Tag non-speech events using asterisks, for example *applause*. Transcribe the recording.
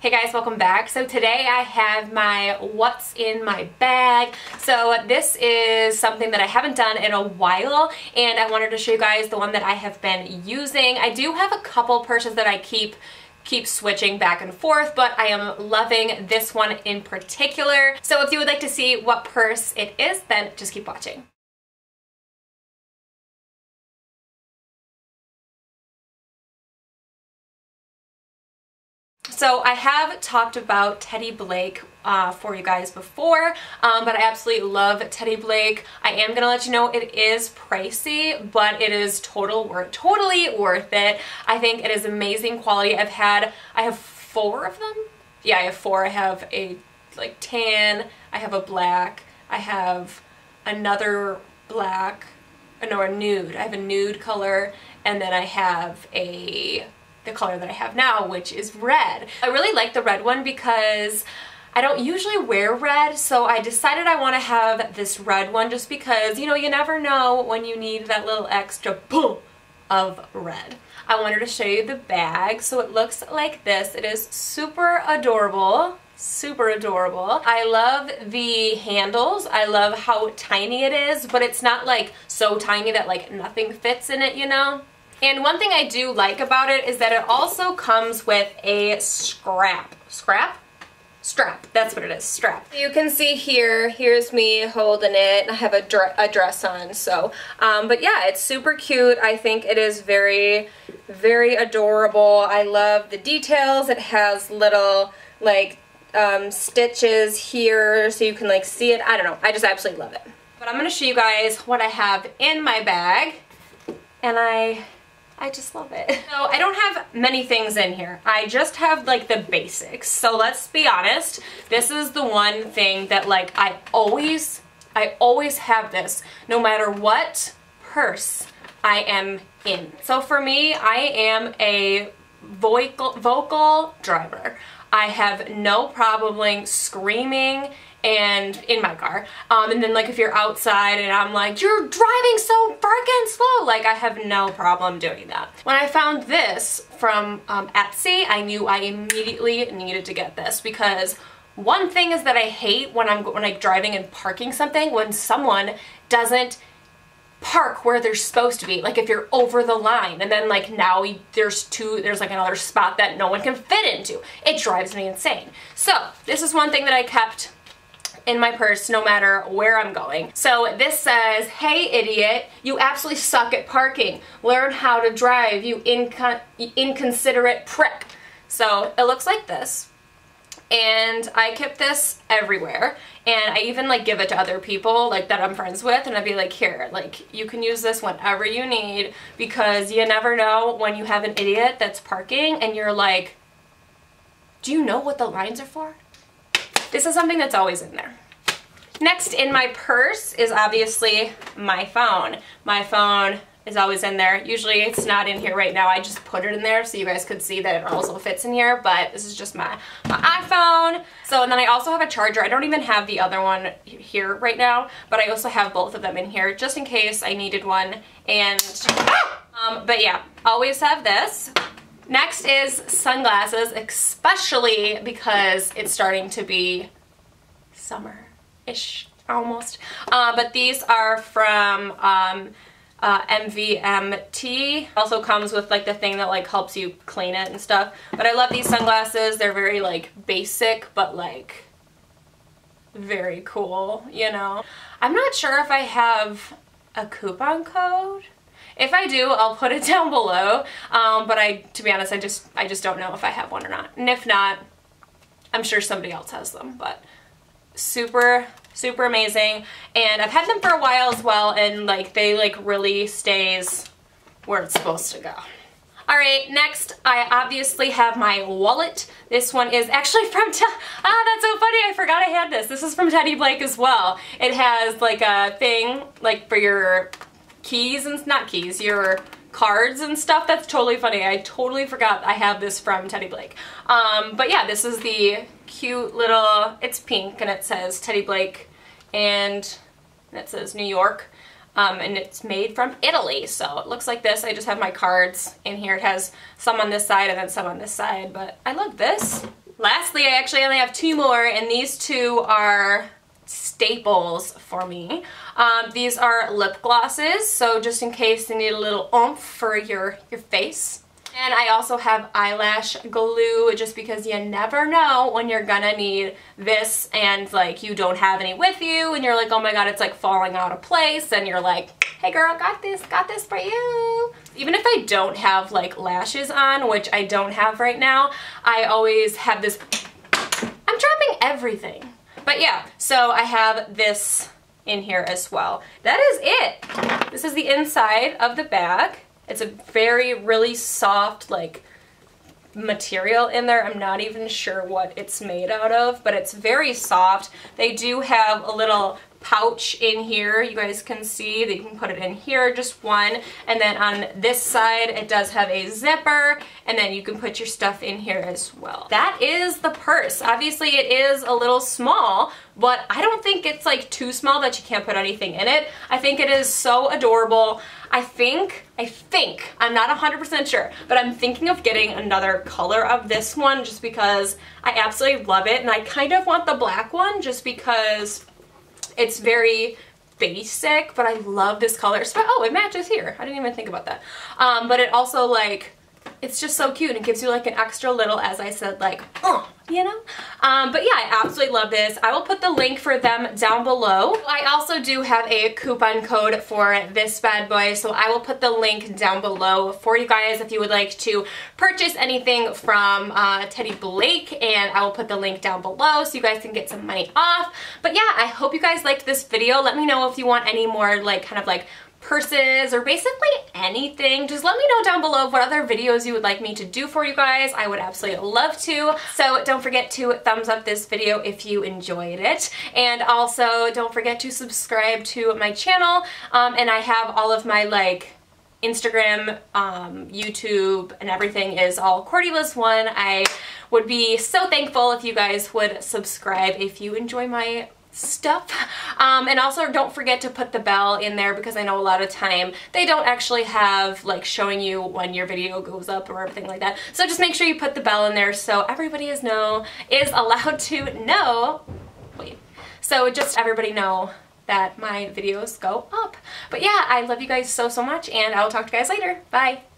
Hey guys, welcome back. So today I have my what's in my bag. So this is something that I haven't done in a while and I wanted to show you guys the one that I have been using. I do have a couple purses that I keep keep switching back and forth, but I am loving this one in particular. So if you would like to see what purse it is, then just keep watching. So I have talked about Teddy Blake uh, for you guys before, um, but I absolutely love Teddy Blake. I am going to let you know it is pricey, but it is total worth, totally worth it. I think it is amazing quality. I've had, I have four of them. Yeah, I have four. I have a like tan, I have a black, I have another black, no, a nude. I have a nude color, and then I have a the color that I have now, which is red. I really like the red one because I don't usually wear red, so I decided I want to have this red one just because, you know, you never know when you need that little extra boom of red. I wanted to show you the bag, so it looks like this. It is super adorable super adorable. I love the handles. I love how tiny it is, but it's not like so tiny that like nothing fits in it, you know? And one thing I do like about it is that it also comes with a scrap. Scrap? Strap. That's what it is. Strap. You can see here, here's me holding it. I have a, dre a dress on, so. Um, but yeah, it's super cute. I think it is very, very adorable. I love the details. It has little, like, um, stitches here so you can, like, see it. I don't know. I just absolutely love it. But I'm going to show you guys what I have in my bag. And I I just love it. So I don't have many things in here. I just have like the basics. So let's be honest, this is the one thing that like I always, I always have this no matter what purse I am in. So for me, I am a vocal, vocal driver. I have no problem screaming and in my car. Um, and then like if you're outside and I'm like, you're driving so freaking slow, like I have no problem doing that. When I found this from um, Etsy, I knew I immediately needed to get this because one thing is that I hate when I'm when I'm driving and parking something when someone doesn't park where they're supposed to be like if you're over the line and then like now there's two there's like another spot that no one can fit into it drives me insane so this is one thing that I kept in my purse no matter where I'm going. So this says, hey idiot, you absolutely suck at parking. Learn how to drive, you incon inconsiderate prick. So it looks like this. And I kept this everywhere. And I even like give it to other people like that I'm friends with and I'd be like, here, like you can use this whenever you need because you never know when you have an idiot that's parking and you're like, do you know what the lines are for? This is something that's always in there. Next in my purse is obviously my phone. My phone is always in there. Usually it's not in here right now. I just put it in there so you guys could see that it also fits in here, but this is just my, my iPhone. So, and then I also have a charger. I don't even have the other one here right now, but I also have both of them in here just in case I needed one. And, um, but yeah, always have this. Next is sunglasses, especially because it's starting to be summer-ish almost. Uh, but these are from um, uh, MVMT. Also comes with like the thing that like helps you clean it and stuff. But I love these sunglasses. They're very like basic but like very cool, you know. I'm not sure if I have a coupon code. If I do, I'll put it *laughs* down below. Um, but I, to be honest, I just, I just don't know if I have one or not. And if not, I'm sure somebody else has them. But super, super amazing. And I've had them for a while as well. And like, they like really stays where it's supposed to go. Alright, next I obviously have my wallet. This one is actually *laughs* from, ah that's so funny, I forgot I had this. This is from Teddy Blake as well. It has like a thing like for your keys and not keys, your cards and stuff. That's totally funny. I totally forgot I have this from Teddy Blake. Um, but yeah, this is the cute little, it's pink and it says Teddy Blake and it says New York. Um, and it's made from Italy. So it looks like this. I just have my cards in here. It has some on this side and then some on this side. But I love this. Lastly, I actually only have two more and these two are staples for me. Um, these are lip glosses, so just in case you need a little oomph for your, your face. And I also have eyelash glue just because you never know when you're gonna need this and like you don't have any with you and you're like, oh my god, it's like falling out of place and you're like, hey girl, got this, got this for you. Even if I don't have like lashes on, which I don't have right now, I always have this, I'm dropping everything. But yeah, so I have this in here as well. That is it. This is the inside of the bag. It's a very, really soft, like, material in there. I'm not even sure what it's made out of, but it's very soft. They do have a little pouch in here. You guys can see that you can put it in here just one. And then on this side it does have a zipper and then you can put your stuff in here as well. That is the purse. Obviously it is a little small but I don't think it's like too small that you can't put anything in it. I think it is so adorable. I think I think I'm not 100% sure but I'm thinking of getting another color of this one just because I absolutely love it and I kind of want the black one just because it's very basic, but I love this color. Oh, it matches here. I didn't even think about that. Um, but it also like it's just so cute and gives you like an extra little, as I said, like, oh, *clears throat* you know? Um, but yeah, I absolutely love this. I will put the link for them down below. I also do have a coupon code for this bad boy, so I will put the link down below for you guys if you would like to purchase anything from uh, Teddy Blake, and I will put the link down below so you guys can get some money off. But yeah, I hope you guys liked this video. Let me know if you want any more like kind of like purses or basically anything. Just let me know down below what other videos you would like me to do for you guys. I would absolutely love to. So don't forget to thumbs up this video if you enjoyed it. And also don't forget to subscribe to my channel. Um, and I have all of my like Instagram, um, YouTube, and everything is all Courtelizz1. I would be so thankful if you guys would subscribe if you enjoy my stuff. Um, and also don't forget to put the bell in there because I know a lot of time they don't actually have like showing you when your video goes up or everything like that. So just make sure you put the bell in there so everybody is know is allowed to know. Wait. So just everybody know that my videos go up. But yeah, I love you guys so, so much and I will talk to you guys later. Bye.